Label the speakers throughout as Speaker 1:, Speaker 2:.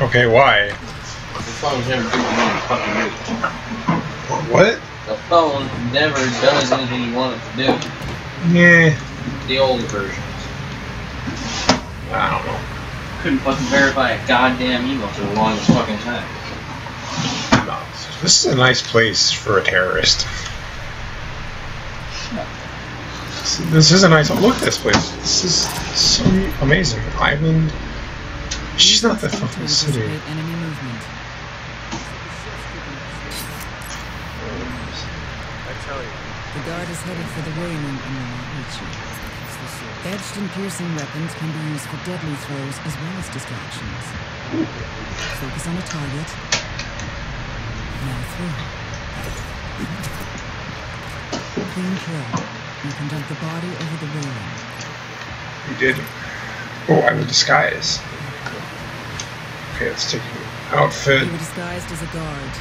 Speaker 1: Okay, why?
Speaker 2: The phone never do anything fucking do.
Speaker 1: What?
Speaker 2: The phone never does anything you want it to do.
Speaker 1: Yeah.
Speaker 2: The old versions.
Speaker 1: I don't know.
Speaker 2: Couldn't fucking verify a goddamn email for the longest fucking time.
Speaker 1: No. This is a nice place for a terrorist. This- This is a nice. Look at this place. This is so amazing. Island. She's not the fucking
Speaker 3: To
Speaker 1: city.
Speaker 3: enemy movement. I tell you. The guard is headed for the wayland and will not reach you. Edged and piercing weapons can be used for deadly throws as well as distractions. Focus on a target. Now throw. Clean kill. You can dump the body over the railing.
Speaker 1: You did. Oh, I'm will disguise. Okay, let's you outfit.
Speaker 3: You were disguised as a guard.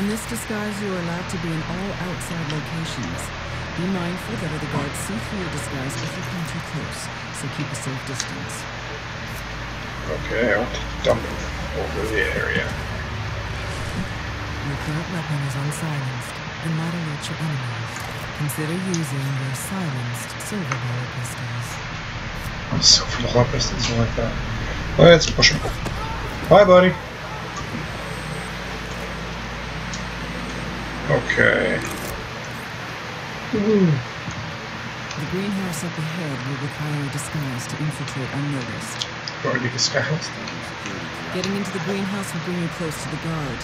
Speaker 3: In this disguise, you are allowed to be in all outside locations. Be mindful that other guards see through your disguise if you come too close, so keep a safe distance.
Speaker 1: Okay, I want to dump over the area.
Speaker 3: Your current weapon is unsilenced and might alert your enemies. Consider using your silenced silver bullet pistols.
Speaker 1: The hot pistols like that. Let's push him. Bye, buddy. Okay. Ooh.
Speaker 3: The greenhouse up ahead will require a disguise to infiltrate unnoticed.
Speaker 1: Already disguised.
Speaker 3: Getting into the greenhouse will bring you close to the guard.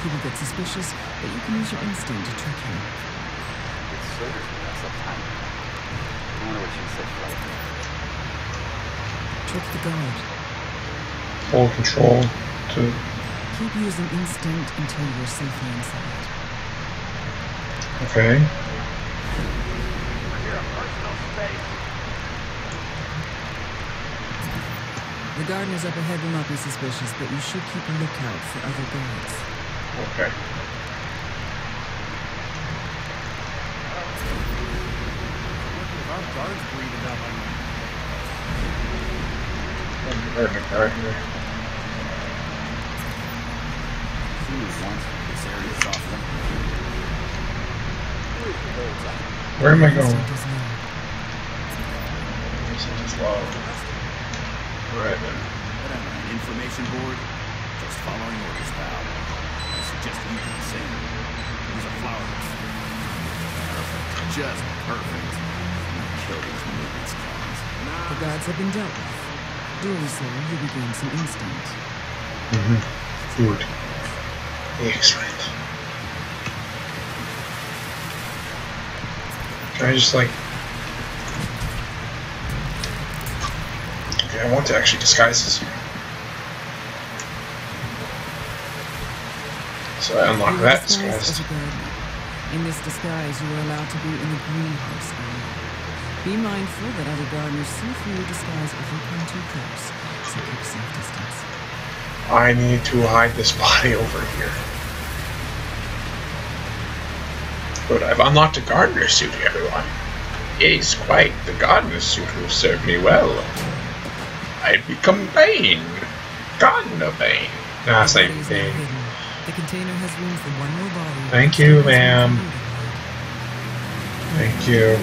Speaker 3: He will get suspicious, but you can use your instinct to trick him. It's so I wonder what she said. Trick the guard.
Speaker 1: Hold control to.
Speaker 3: Keep using instinct until you're safely inside.
Speaker 1: Okay.
Speaker 3: The gardeners up ahead will not be suspicious, but you should keep a lookout for other guards.
Speaker 1: Okay. Right in the car here. Where am I going?
Speaker 3: Instinct is low.
Speaker 1: This is low. Right then.
Speaker 4: Information board? Just following orders, pal. I suggest you do the same. These are flowers. Perfect. Just perfect. Kill these mutants, cons.
Speaker 3: The guards have been dealt with. Doing so, you regain some instinct.
Speaker 1: Mm-hmm. Food. Excellent. Can I just like... Okay, I want to actually disguise this. here. So I unlock
Speaker 3: You are
Speaker 1: that disguise.
Speaker 3: as a gardener. In this disguise, you are allowed to be in the greenhouse area. Be mindful that other gardeners see through your disguise if you come too close, so keep safe distance.
Speaker 1: I need to hide this body over here. But I've unlocked a gardener suit, everyone. Yes, quite. The gardener suit will serve me well. I've become Bane. Gardener Bane. Nah,
Speaker 3: The
Speaker 1: same
Speaker 3: body is now
Speaker 1: thing.
Speaker 3: The container has room for one more body.
Speaker 1: Thank you, ma'am.
Speaker 3: room for you to hide.
Speaker 1: Thank you.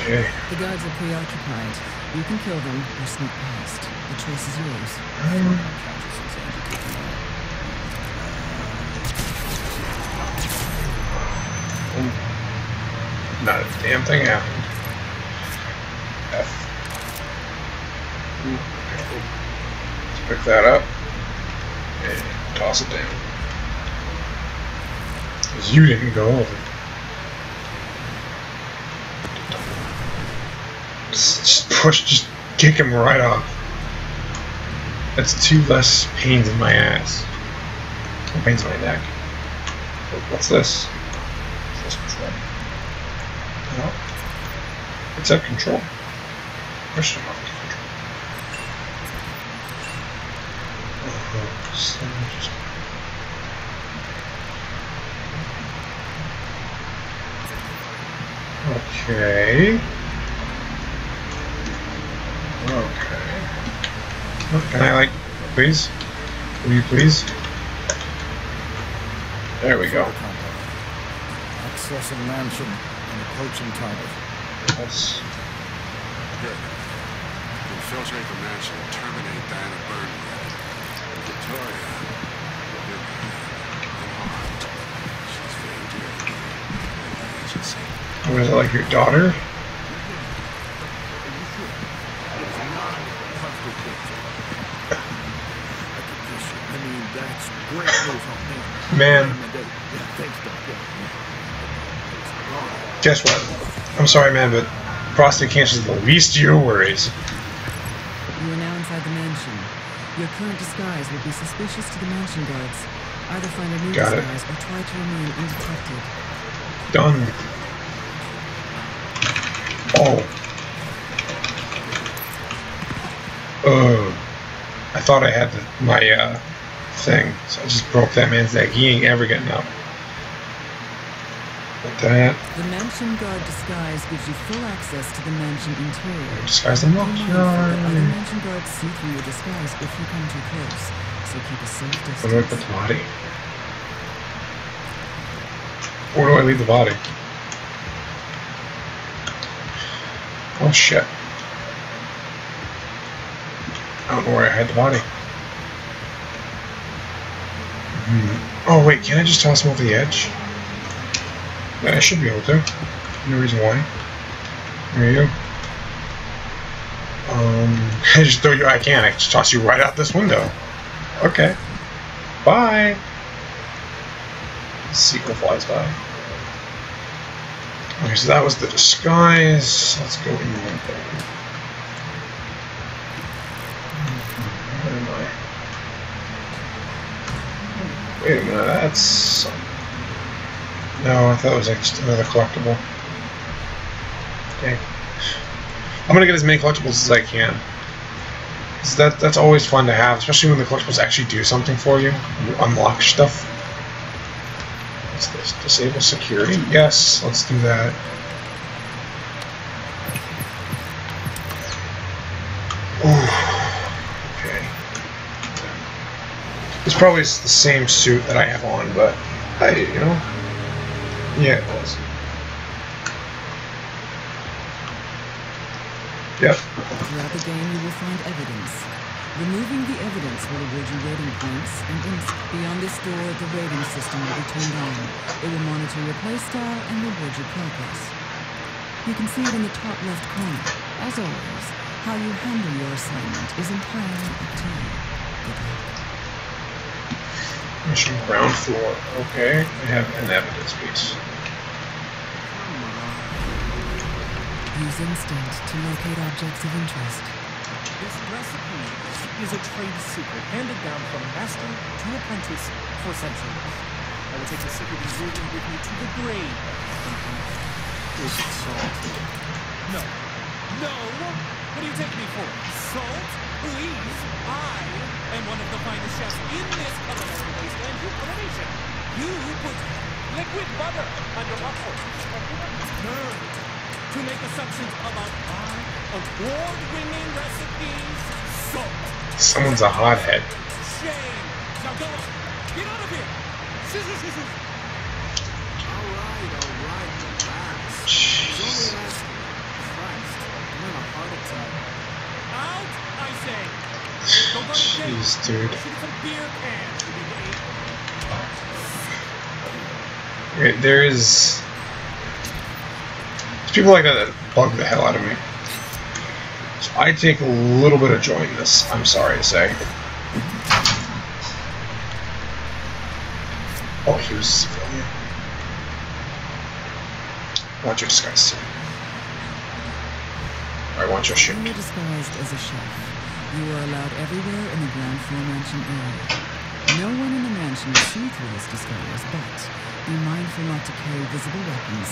Speaker 1: Okay.
Speaker 3: The guards are preoccupied. You can kill them or sneak past. The choice is yours.
Speaker 1: Not a damn thing happened. F. Let's pick that up and toss it down. You didn't go over. Just, push, just kick him right off. That's two less pains in my ass. Or pains in my neck. What's this? What's this control? No. It's at control. Question mark Okay. Okay. Can I, like, please? Will you please? There we go.
Speaker 5: Accessing mansion and approaching target.
Speaker 1: That's
Speaker 6: Good. Infiltrate the mansion and terminate Diana Burnwood. Victoria. you're unharmed. She's very dear to me and the agency.
Speaker 1: what is it, like your daughter?
Speaker 5: I mean, that's great news on me.
Speaker 1: Man,
Speaker 5: Yeah, thanks, Doc. Yeah.
Speaker 1: guess what? I'm sorry, man, but prostate cancer is the least of your worries.
Speaker 3: You are now inside the mansion. Your current disguise will be suspicious to the mansion guards. Either find a new
Speaker 1: Got it.
Speaker 3: disguise or try to remain undetected.
Speaker 1: Done. Oh. Oh. I thought I had the, my uh, thing, so I just broke that man's neck. He ain't ever getting up. Like that.
Speaker 3: The mansion guard disguise gives you full access to the mansion interior.
Speaker 1: Disguise the
Speaker 3: that other mansion guards see through your disguise if you come too close, so keep a safe distance.
Speaker 1: Where do I put the body? Where do I leave the body? Oh shit. I don't know where I had the body. Hmm. Oh wait, can I just toss him over the edge? Yeah, I should be able to. No reason why. There you go. Um, I just throw you. I can. I just toss you right out this window. Okay. Bye. Sequel flies by. Okay, so that was the disguise. Let's go in thing. Where am I? Wait a minute, that's. No, I thought it was another collectible. Okay. I'm gonna get as many collectibles as I can. 'Cause that that's always fun to have, especially when the collectibles actually do something for you. You unlock stuff. What's this? Disable security? Yes, let's do that. It's probably the same suit that I have on, but hey, you know. Yeah, it was. Yep.
Speaker 3: Throughout the game, you will find evidence. Removing the evidence will award you rating points, and beyond this door, the rating system will be turned on. It will monitor your playstyle and reward your progress. You can see it in the top left corner. As always, how you handle your assignment is entirely up to you. Good luck.
Speaker 1: Mission ground floor. Okay, I have an evidence piece.
Speaker 3: Use instinct to locate objects of interest.
Speaker 7: This recipe is a trade secret handed down from master to apprentice for centuries. I will take the secret ingredient with me to the grave.
Speaker 5: Is it salt?
Speaker 7: No. No! What do you take me for? Salt? Please! I am one of the finest chefs in this culinary wasteland you nation. You put liquid butter on your have turned to make assumptions about my award-winning recipes. Salt!
Speaker 1: Someone's a hothead.
Speaker 7: Shame! Now go on! Get out of here! Scissors, scissors!
Speaker 5: All right, all right, relax. It's
Speaker 1: Jeez.
Speaker 5: only acid. Christ, I'm in a heart attack.
Speaker 7: Out, I say! Don't
Speaker 1: Jeez, dude. There is. There's people like that that bug the hell out of me. So I take a little bit of joy in this, I'm sorry to say. Oh, he was a civilian. want your disguise. I want your.
Speaker 3: When you're disguised as a chef, you are allowed everywhere in the ground floor mansion area. No one in the mansion will see through this disguise, but be mindful not to carry visible weapons,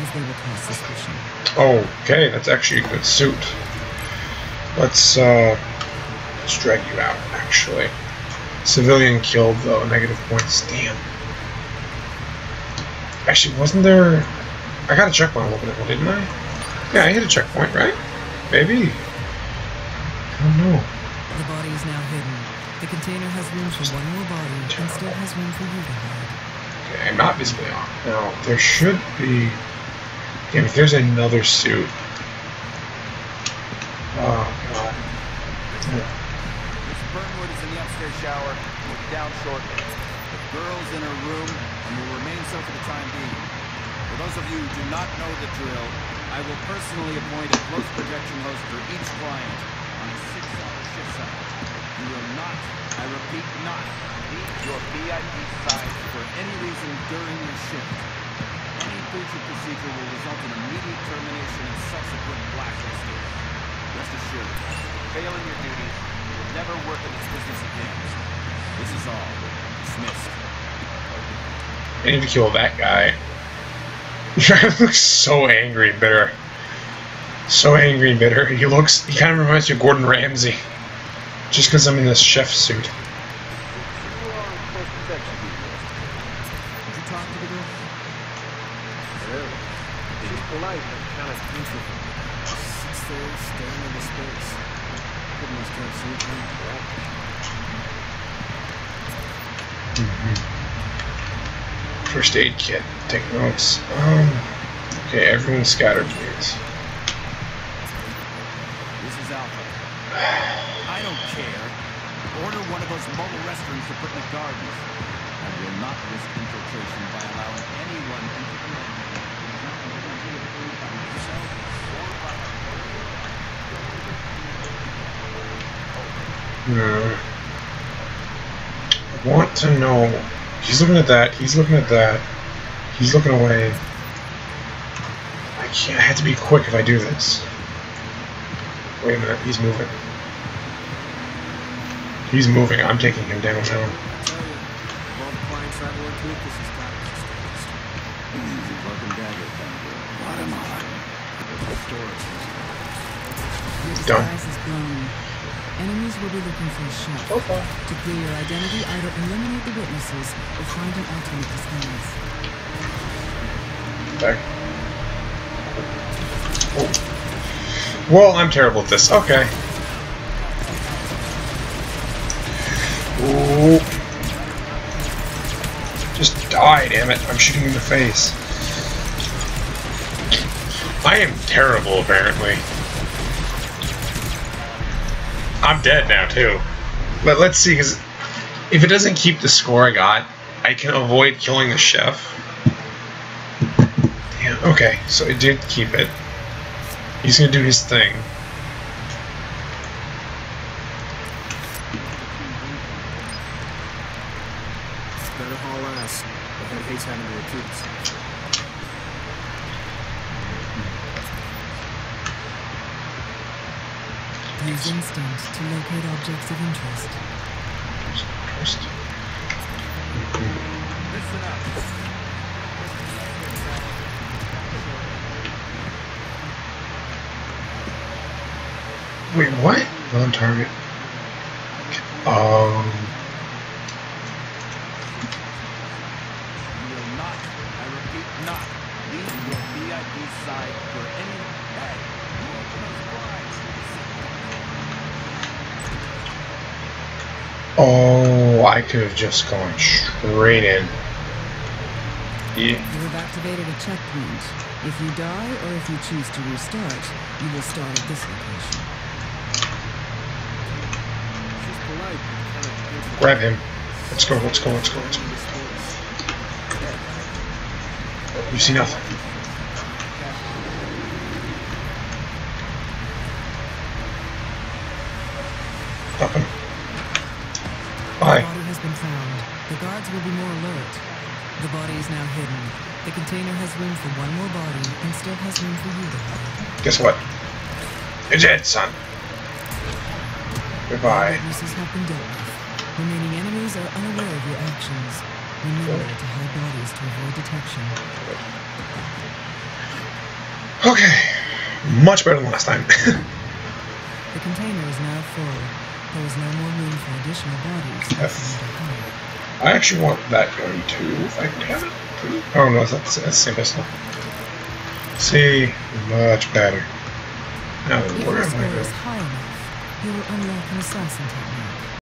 Speaker 3: as they will cause suspicion.
Speaker 1: Okay, that's actually a good suit. Let's uh let's drag you out actually. Civilian killed though, negative points. Damn. Actually wasn't there I got a checkpoint a little bit ago, didn't I? Yeah, I hit a checkpoint, right? Maybe. I don't.
Speaker 3: The body is now hidden. The container has room for one more body and still has room for you to hide.
Speaker 1: Okay, I'm not visibly on. Now, there should be... Damn, if there's another suit... Oh, God.
Speaker 4: Miss Burnwood is in the upstairs shower. Will be down shortly. The girl's in her room and will remain so for the time being. For those of you who do not know the drill, I will personally appoint a close projection host for each client You will not, I repeat, not, leave your VIP side for any reason during your shift. Any breach of procedure will result in immediate termination and subsequent blacklisting. Rest assured, failing your duties, you will never work in this business again. This is all. Dismissed.
Speaker 1: I need to kill that guy. Looks so angry and bitter. So angry and bitter. He looks. He kind of reminds me of Gordon Ramsay. Just because I'm in this chef suit.
Speaker 4: You you.
Speaker 1: First aid kit. Take notes. Um. Okay, everyone scattered, please.
Speaker 4: This is Alpha. I don't care. Mobile restrooms to put in the gardens. I will not risk infiltration by allowing anyone into the
Speaker 1: Hmm. I want to know. He's looking at that. He's looking at that. He's looking away. I can't. I have to be quick if I do this. Wait a minute. He's moving. He's moving. I'm taking him downtown.
Speaker 5: I tell you, of all the clients I've worked with, this has got to the scariest.
Speaker 4: Easy cloak and dagger kind of girl. Guatemala.
Speaker 5: Storage.
Speaker 3: Your
Speaker 1: Done.
Speaker 3: disguise. Enemies will be looking for a chef. To clear your identity, either eliminate the witnesses or find an alternate disguise.
Speaker 1: Back. Oh. Well, I'm terrible at this. Okay. Die, damn it. I'm shooting in the face. I am terrible, apparently. I'm dead now, too. But let's see, because if it doesn't keep the score I got, I can avoid killing the chef. Damn, okay, so it did keep it. He's gonna do his thing.
Speaker 5: It's better haul ass. The head hates having to repeat itself.
Speaker 3: Use instinct to locate objects of interest.
Speaker 1: First.
Speaker 4: Listen up.
Speaker 1: Wait, what? On target. Um.
Speaker 4: Not, I repeat, not leave your VIP side for any. Hey, you open those blinds.
Speaker 1: Oh, I could have just gone straight in. Yeah.
Speaker 3: You have activated a checkpoint. If you die or if you choose to restart, you will start at this location.
Speaker 5: She's polite, but kind of introvert.
Speaker 1: Grab him. Let's go, let's go, let's go, let's go. You see nothing.
Speaker 3: Will be more alert. The body is now hidden. The container has room for one more body and still has room for you.
Speaker 1: Guess what? You're dead, son. Goodbye.
Speaker 3: Witnesses have been dealt with. Remaining enemies are unaware of your actions. Remember to hide bodies to avoid detection.
Speaker 1: Okay. Much better than last time.
Speaker 3: The container is now full. There is no more room for additional bodies
Speaker 1: Yes.
Speaker 3: You.
Speaker 1: I actually want that gun too, if I can have it. please. Oh no, that's, that's the same pistol. See, much better. Now, where am I
Speaker 3: is
Speaker 1: going?
Speaker 3: enough, You'll unlock an assassin technique.